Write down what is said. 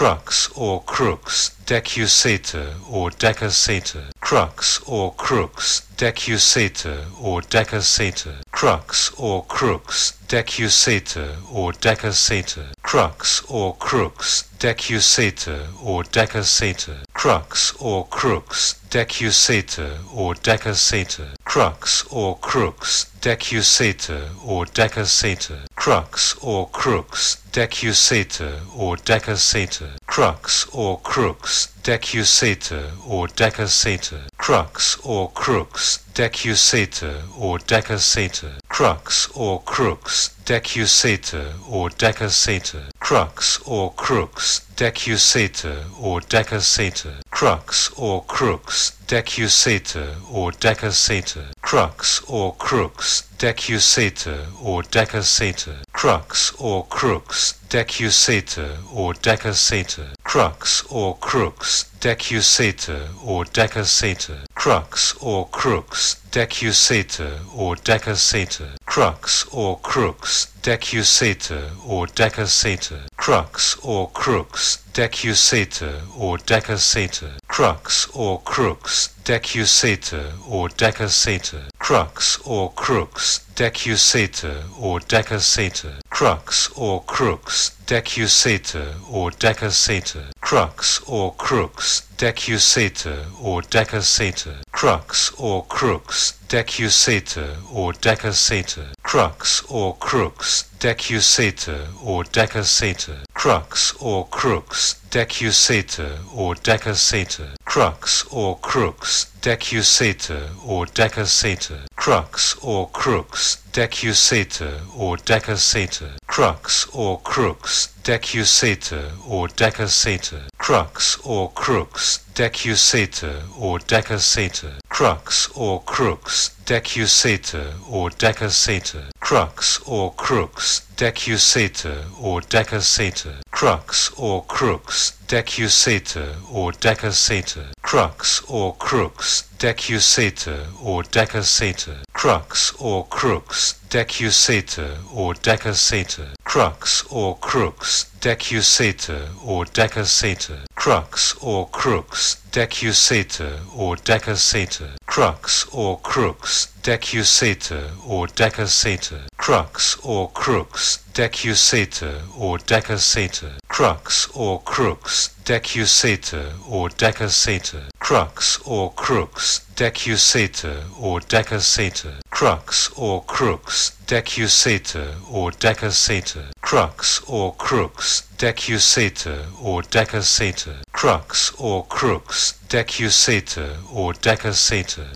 crux or crux, decussata or decussata, crux or crux, decussata or decussata, crux or crux, decussata or decussata, crux or crux, decussata or decussata, crux or crux, decussata or decussata, crux or crux, decussata or decussata, crux or crux, decussata or decussata, crux or crux, decussata or decussata, crux or crux, decussata or decussata, crux or crux, decussata or decussata, crux or crux, decussata or decussata, crux or crux, decussata or decussata, crux or crux, decussata or decussata, crux or crux, decussata or decussata, crux or crux, decussata or decussata, crux or crux, decussata or decussata, crux or crux, decussata or decussata, crux or crux, decussata or decussata, crux or crux, decussata or decussata, crux or crux, decussata or decussata, crux or crux, decussata or decussata, crux or crux, decussata or decussata, crux or decussata or decussata, crux or crux, decussata or decussata, crux or crux, decussata or decussata, crux or crux, decussata or decussata, crux or crux, decussata or decussata, crux or crux, decussata or decussata, crux or crux, decussata or decussata, crux or crux, decussata or decussata, crux or crux, decussata or decussata, crux or crux, decussata or decussata, crux or crux, decussata or decussata, crux or crux, decussata or decussata, crux or crux, decussata or decussata, crux or crux, decussata or decussata, crux or crux, decussata or decussata, crux or crux, decussata or decussata, crux or crux, decussata or decussata, crux or crux, decussata or decussata, crux or crux, decussata or decussata, crux or crux, decussata or decussata, crux or crux, decussata or decussata,